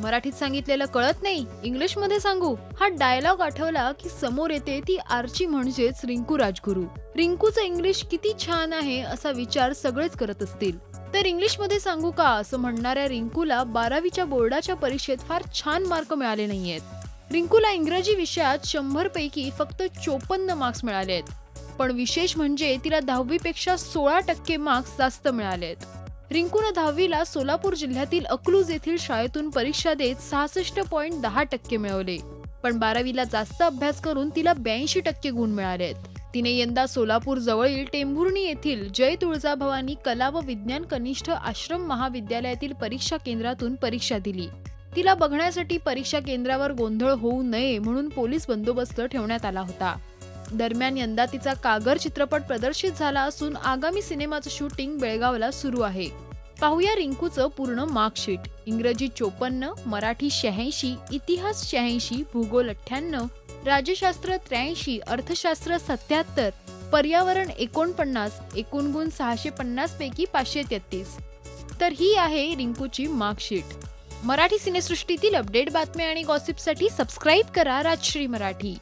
मराठीत सांगितलेलं कळत नाही. इंग्लिशमध्ये सांगू. हा डायलॉग आठवला की समोर येते ती आर्ची म्हणजेच रिंकू राजगुरू. रिंकूचं इंग्लिश किती छान आहे असा विचार सगळेच करत असतील. तर इंग्लिशमध्ये सांगू का? असं म्हणणाऱ्या रिंकूला बारावीच्या बोर्डाच्या परीक्षेत फार छान मार्क मिळाले नाहीयेत. रिंकूला इंग्रजी विषयात शंभर पैकी फक्त चोपन्न मार्क्स मिळाले आहेत पण विशेष म्हणजे तिला दहावीपेक्षा सोळा टक्के मार्क्स जास्त मिळालेत. रिंकूनं दहावीला सोलापूर जिल्ह्यातील अकलूज येथील शाळेतून परीक्षा देत सहासष्ट पॉईंट दहा टक्के मिळवले. पण बारावीला जास्त अभ्यास करून तिला ब्याऐंशी टक्के गुण मिळाले तिने यंदा सोलापूर जवळील टेंभुर्णी येथील जय तुळजाभवानी कला व विज्ञान कनिष्ठ आश्रम महाविद्यालयातील परीक्षा केंद्रातून परीक्षा दिली. तिला बघण्यासाठी परीक्षा केंद्रावर गोंधळ होऊ नये म्हणून पोलीस बंदोबस्त ठेवण्यात आला होता. दरम्यान यंदा तिचा कागर चित्रपट प्रदर्शित झाला असून आगामी सिनेमाचं शूटिंग बेळगावला सुरू आहे. पाहूया रिंकूचं पूर्ण मार्कशीट. इंग्रजी चोपन्न मराठी शहाऐंशी इतिहास शहाऐंशी भूगोल अठ्ठ्याण्णव राज्यशास्त्र त्र्याऐंशी अर्थशास्त्र सत्याहत्तर पर्यावरण एकोणपन्नास एकूण गुण सहाशे पन्नास पैकी पाचशे तेहतीस. तर ही आहे रिंकूची मार्कशीट. मराठी सिनेसृष्टीतील अपडेट बातम्या आणि गॉसिपसाठी सबस्क्राईब करा राजश्री मराठी.